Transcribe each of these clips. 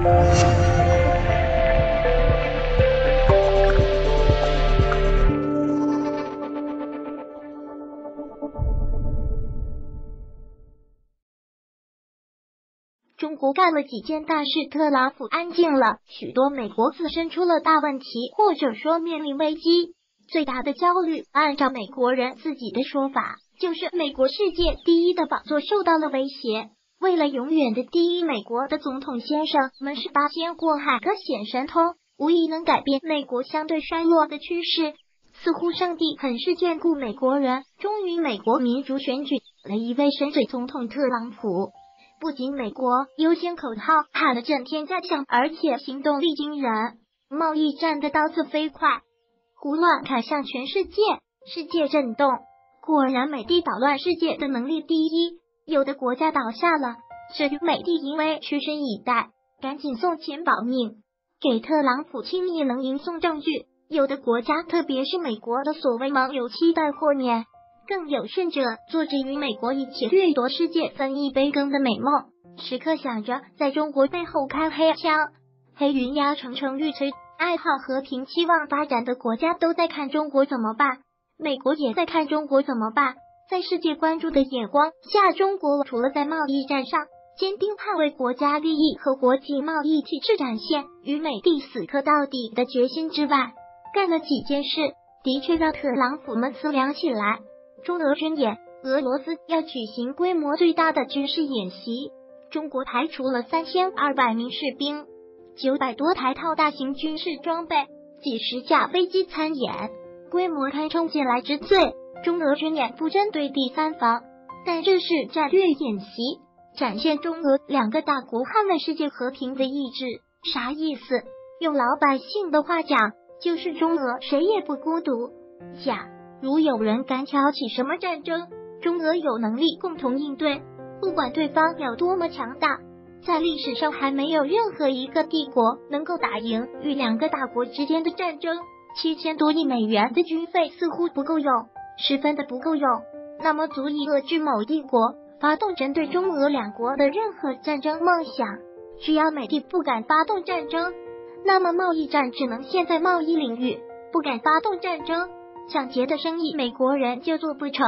中国干了几件大事，特朗普安静了许多。美国自身出了大问题，或者说面临危机，最大的焦虑，按照美国人自己的说法，就是美国世界第一的宝座受到了威胁。为了永远的第一，美国的总统先生们是八仙过海各显神通，无疑能改变美国相对衰落的趋势。似乎上帝很是眷顾美国人，终于美国民主选举了一位神水总统特朗普。不仅美国优先口号喊得震天价响，而且行动力惊人，贸易战的刀子飞快，胡乱砍向全世界，世界震动。果然，美帝捣乱世界的能力第一，有的国家倒下了，这与美帝因为屈身以待，赶紧送钱保命，给特朗普轻易能赢送证据。有的国家，特别是美国的所谓盟友，期待豁免。更有甚者，做着与美国一起掠夺世界、分一杯羹的美梦，时刻想着在中国背后开黑枪。黑云压城城欲摧，爱好和平、期望发展的国家都在看中国怎么办，美国也在看中国怎么办。在世界关注的眼光下，中国除了在贸易战上坚定捍卫国家利益和国际贸易体制展现与美帝死磕到底的决心之外，干了几件事，的确让特朗普们思量起来。中俄军演，俄罗斯要举行规模最大的军事演习。中国排除了三千二百名士兵、九百多台套大型军事装备、几十架飞机参演，规模堪称近来之最。中俄军演不针对第三方，但这是战略演习，展现中俄两个大国捍卫世界和平的意志。啥意思？用老百姓的话讲，就是中俄谁也不孤独。假。如有人敢挑起什么战争，中俄有能力共同应对，不管对方有多么强大。在历史上还没有任何一个帝国能够打赢与两个大国之间的战争。七千多亿美元的军费似乎不够用，十分的不够用。那么足以遏制某帝国发动针对中俄两国的任何战争梦想。只要美帝不敢发动战争，那么贸易战只能限在贸易领域，不敢发动战争。抢劫的生意，美国人就做不成。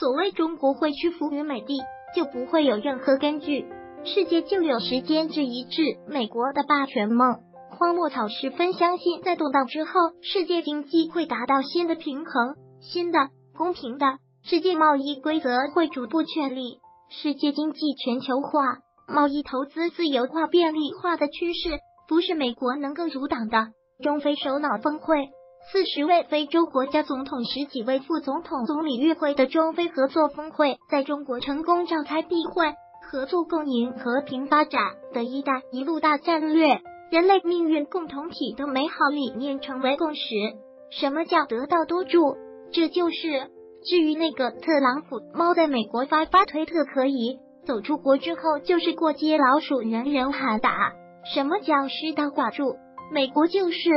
所谓中国会屈服于美帝，就不会有任何根据。世界就有时间之一致，美国的霸权梦。荒漠草十分相信，在动荡之后，世界经济会达到新的平衡，新的公平的世界贸易规则会逐步确立。世界经济全球化、贸易投资自由化、便利化的趋势，不是美国能够阻挡的。中非首脑峰会。四十位非洲国家总统、十几位副总统、总理与会的中非合作峰会在中国成功召开闭会，合作共赢、和平发展的一带一路大战略、人类命运共同体的美好理念成为共识。什么叫得道多助？这就是至于那个特朗普猫在美国发发推特可以，走出国之后就是过街老鼠，人人喊打。什么叫失道寡助？美国就是。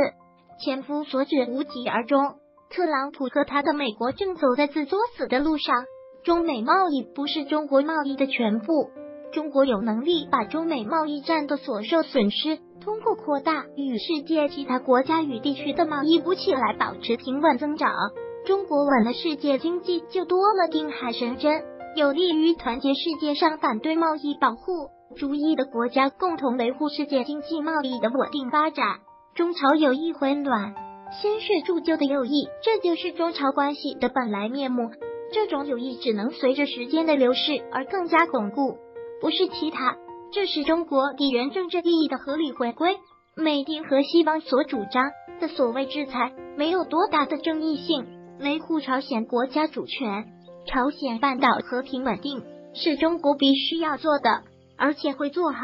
千夫所指，无疾而终。特朗普和他的美国正走在自作死的路上。中美贸易不是中国贸易的全部，中国有能力把中美贸易战的所受损失，通过扩大与世界其他国家与地区的贸易补起来，保持平稳增长。中国稳了，世界经济就多了定海神针，有利于团结世界上反对贸易保护主义的国家，共同维护世界经济贸易的稳定发展。中朝友谊回暖，鲜血铸就的友谊，这就是中朝关系的本来面目。这种友谊只能随着时间的流逝而更加巩固，不是其他。这是中国地缘政治利益的合理回归。美帝和西方所主张的所谓制裁，没有多大的争议性。维护朝鲜国家主权、朝鲜半岛和平稳定，是中国必须要做的，而且会做好。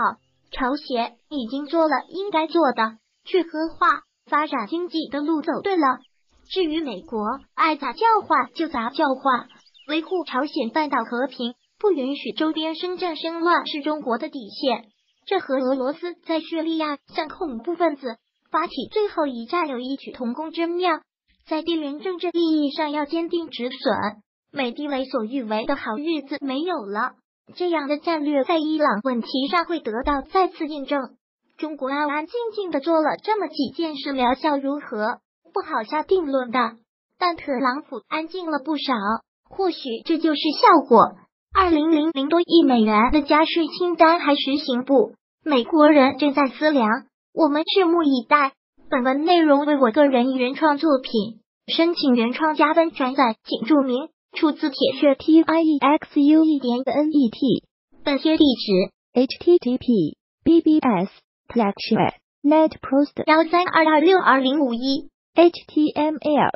朝鲜已经做了应该做的。去核化发展经济的路走对了。至于美国爱咋教化就咋教化，维护朝鲜半岛和平，不允许周边生战生乱是中国的底线。这和俄罗斯在叙利亚向恐怖分子发起最后一战有异曲同工之妙。在地缘政治利益上要坚定止损，美帝为所欲为的好日子没有了。这样的战略在伊朗问题上会得到再次印证。中国安安静静的做了这么几件事，疗效如何？不好下定论的。但特朗普安静了不少，或许这就是效果。二零零零多亿美元的加税清单还实行不？美国人正在思量，我们拭目以待。本文内容为我个人原创作品，申请原创加分转载，请注明出自铁血 T I E X U E 点 N E T。本帖地址 H T T P B B S Collection Net Post 幺三二二六二零五一 html